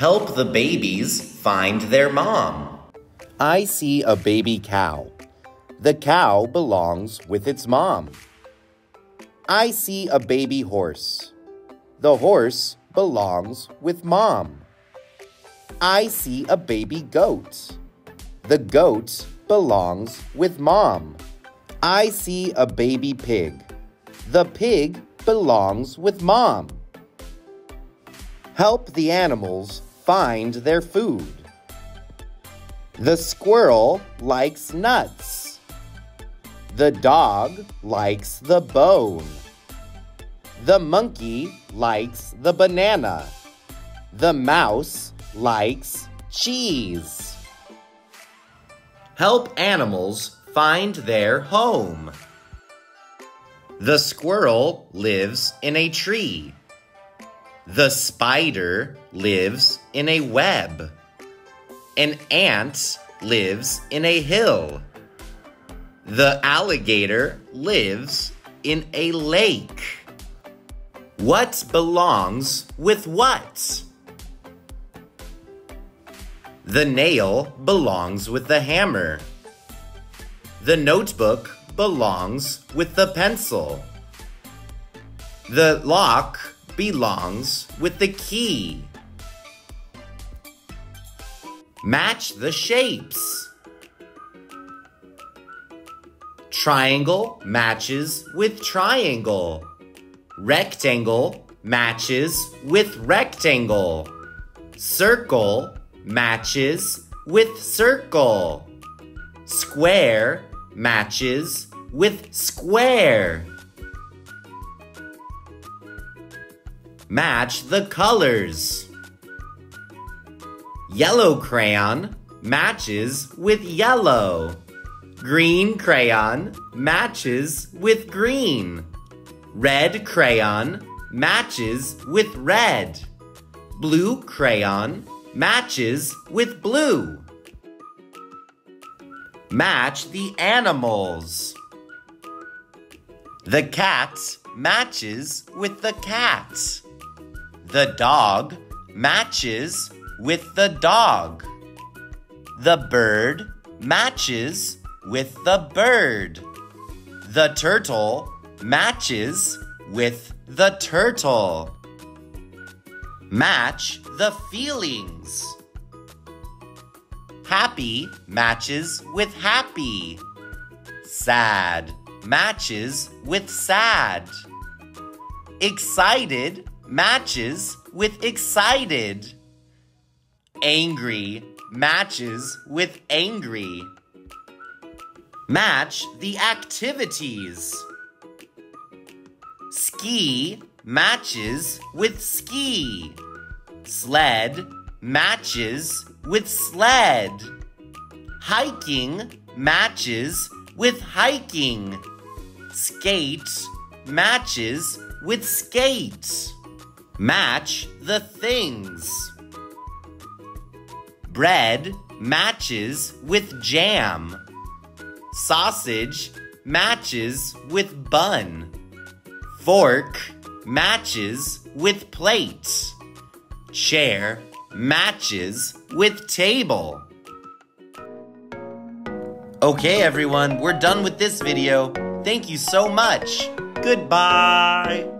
Help the babies find their mom. I see a baby cow. The cow belongs with its mom. I see a baby horse. The horse belongs with mom. I see a baby goat. The goat belongs with mom. I see a baby pig. The pig belongs with mom. Help the animals find their food. The squirrel likes nuts. The dog likes the bone. The monkey likes the banana. The mouse likes cheese. Help animals find their home. The squirrel lives in a tree. The spider lives in a web. An ant lives in a hill. The alligator lives in a lake. What belongs with what? The nail belongs with the hammer. The notebook belongs with the pencil. The lock belongs with the key. Match the shapes. Triangle matches with triangle. Rectangle matches with rectangle. Circle matches with circle. Square matches with square. Match the colors. Yellow crayon matches with yellow. Green crayon matches with green. Red crayon matches with red. Blue crayon matches with blue. Match the animals. The cat matches with the cat. The dog matches with the dog. The bird matches with the bird. The turtle matches with the turtle. Match the feelings. Happy matches with happy. Sad matches with sad. Excited matches with excited. Angry matches with angry. Match the activities. Ski matches with ski. Sled matches with sled. Hiking matches with hiking. Skate matches with skate. Match the things. Bread matches with jam. Sausage matches with bun. Fork matches with plate. Chair matches with table. Okay, everyone, we're done with this video. Thank you so much. Goodbye.